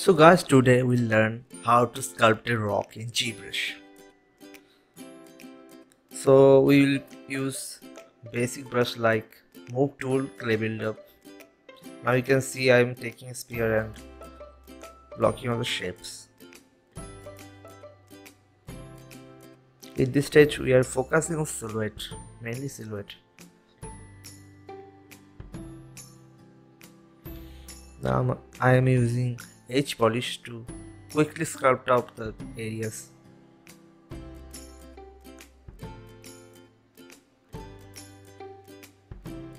So guys today we'll learn how to sculpt a rock in ZBrush. So we will use basic brush like move tool, clay builder. Now you can see I'm taking a sphere and blocking all the shapes. In this stage we are focusing on silhouette, mainly silhouette. Now I am using edge polish to quickly sculpt out the areas.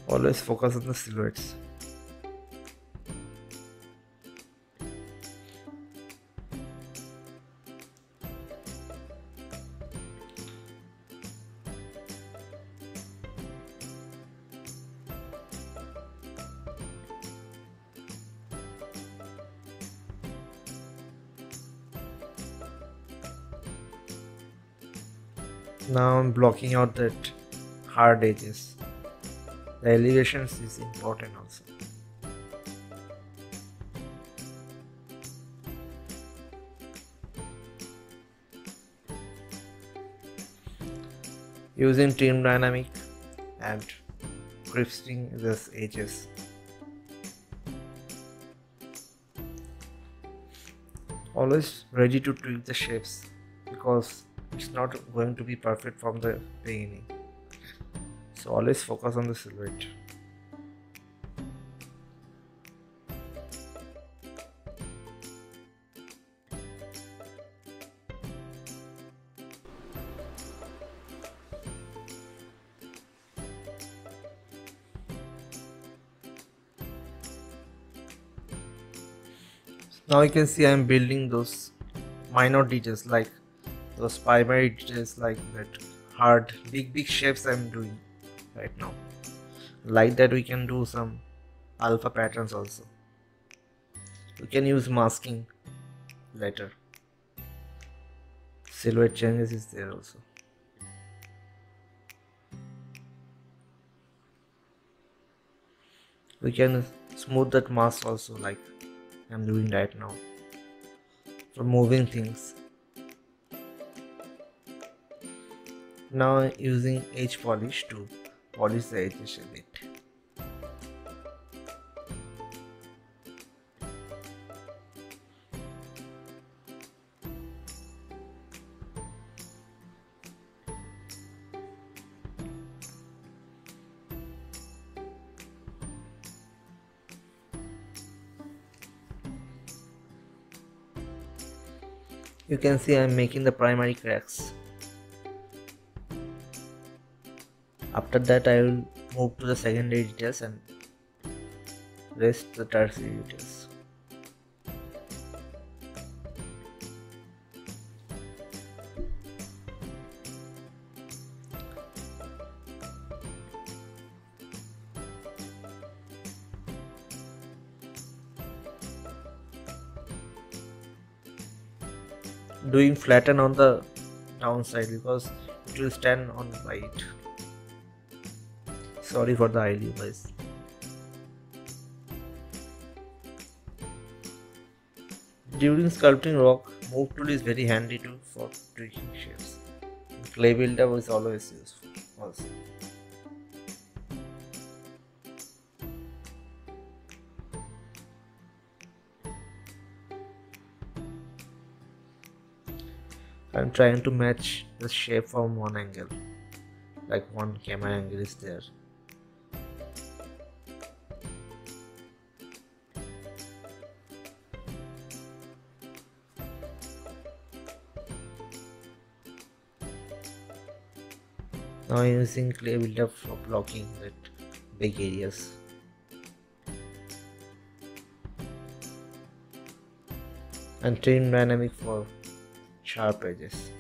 Always focus on the silhouettes. Now I'm blocking out that hard edges. The elevations is important also. Using trim dynamic and crisping these edges. Always ready to tweak the shapes because it's not going to be perfect from the beginning. So always focus on the silhouette. Now you can see I'm building those minor details like those primary details like that hard big big shapes I'm doing right now. Like that we can do some alpha patterns also. We can use masking later. Silhouette changes is there also. We can smooth that mask also like I'm doing right now. For moving things now using edge polish to polish the edges a bit. You can see I'm making the primary cracks after that I will move to the secondary details and rest the tertiary details. Doing flatten on the downside because it will stand on it sorry for the idea guys. During sculpting rock move tool is very handy too for tweaking shapes. Clay builder is always useful also. I'm trying to match the shape from one angle like one camera angle is there now using clay builder for blocking that big areas. And trim dynamic for sharp edges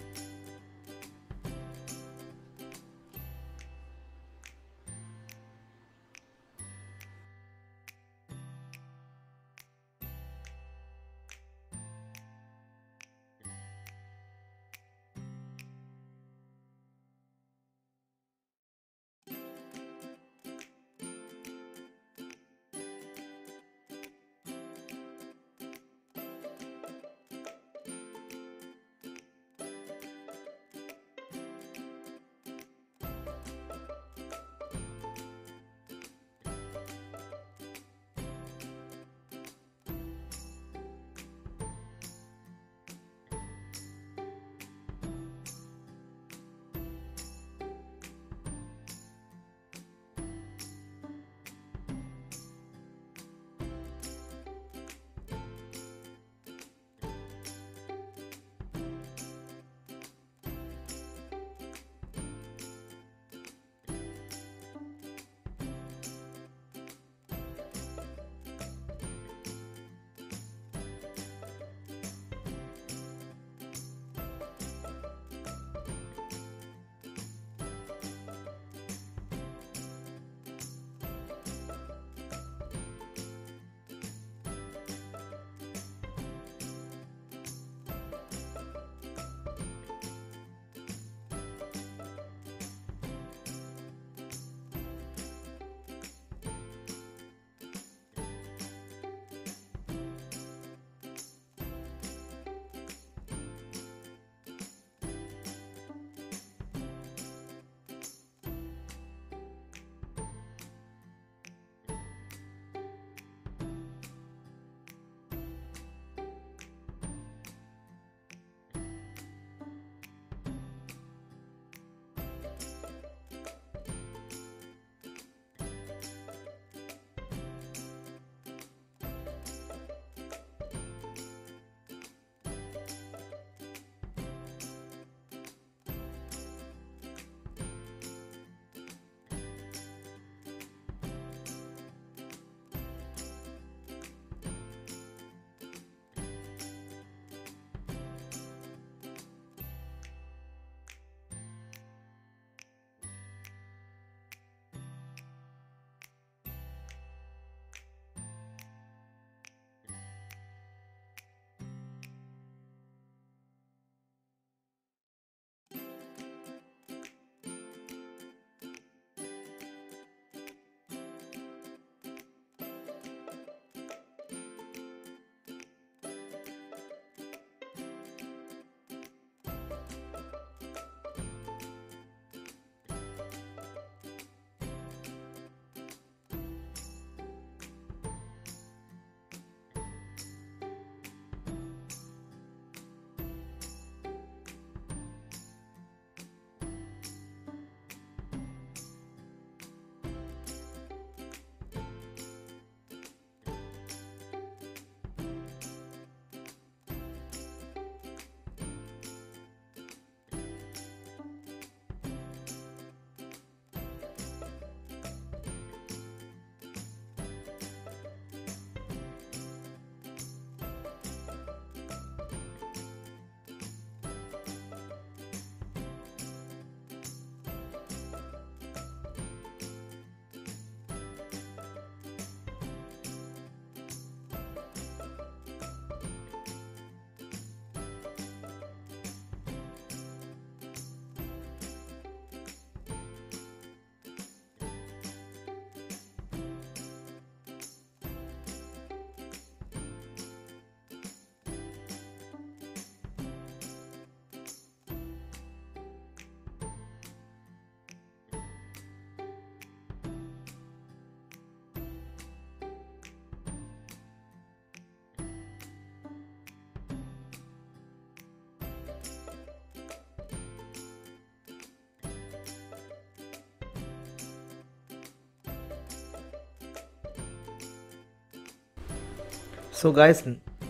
so guys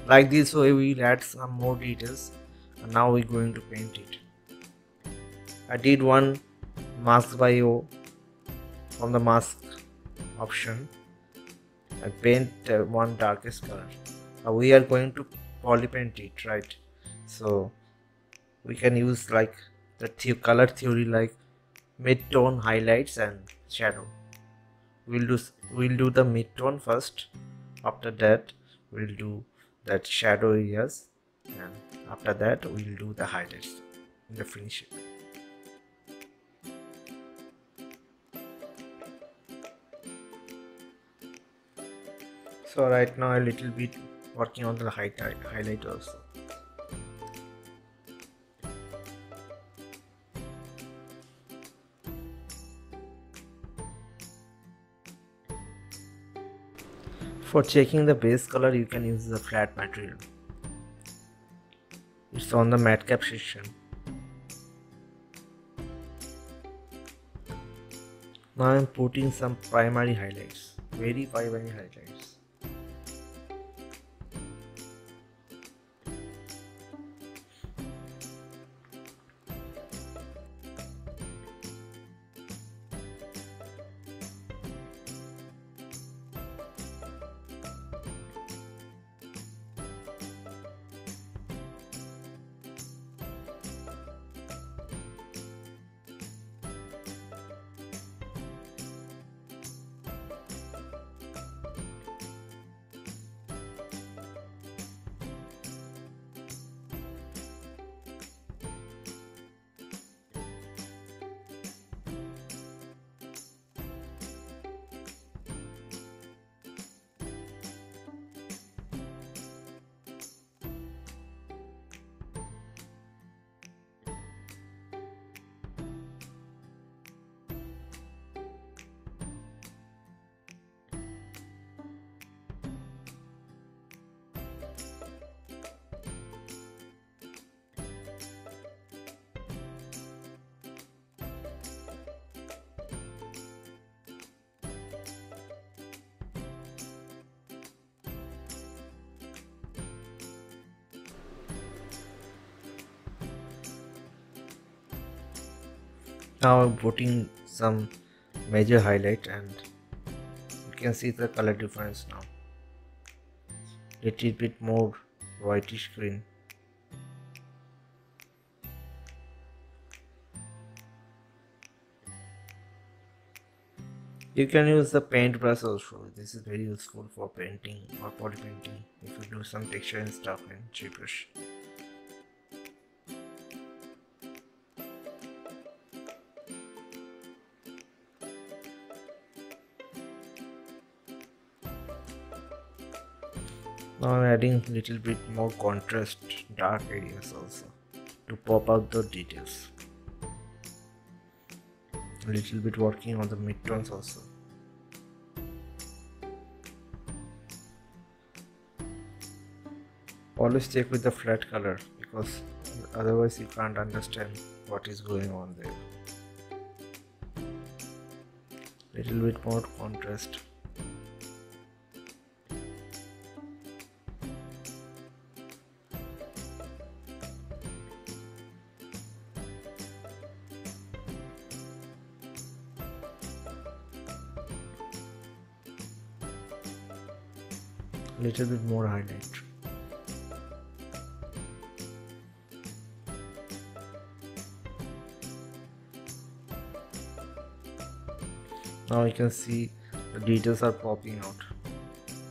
like this way we'll add some more details. And now we're going to paint it. I did one mask by O from the mask option. I paint uh, one darkest color. Now we are going to poly paint it right? So we can use like the the color theory like mid-tone highlights and shadow. We'll do we'll do the mid-tone first. After that we'll do that shadow areas and after that we'll do the highlights in the finishing so right now a little bit working on the highlight highlight also For checking the base color you can use the flat material. It's on the matcap section. Now I'm putting some primary highlights, very primary highlights. Now I'm putting some major highlight and you can see the color difference now. Little bit more whitish green. You can use the paintbrush also. This is very useful for painting or poly painting if you do some texture and stuff in ZBrush now I'm adding little bit more contrast dark areas also to pop out the details. A little bit working on the midtones also. Always check with the flat color because otherwise you can't understand what is going on there. Little bit more contrast little bit more highlight. Now you can see the details are popping out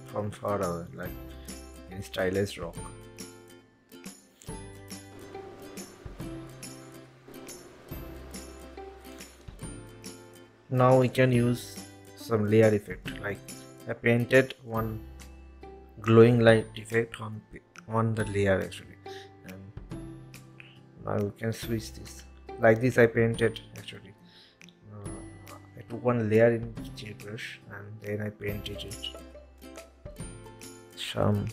from far away like in stylized rock. Now we can use some layer effect like I painted one glowing light effect on on the layer actually. And now you can switch this. Like this I painted actually. Uh, I took one layer in ZBrush and then I painted it. Some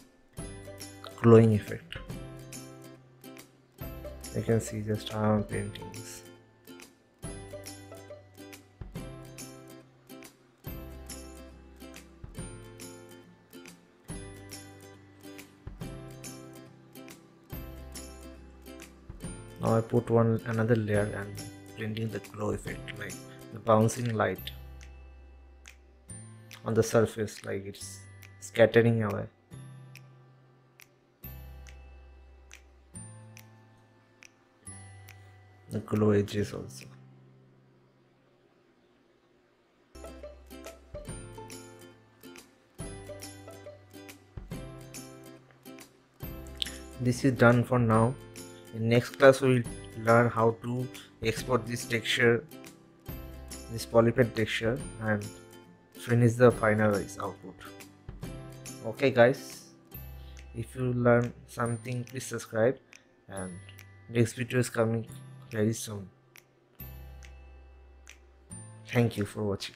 glowing effect. You can see just how I'm painting this now I put one another layer and blending the glow effect like the bouncing light on the surface like it's scattering away. The glow edges also. This is done for now in next class we will learn how to export this texture this polypaint texture and finish the finalized output. Okay guys. If you learn something please subscribe and next video is coming very soon. Thank you for watching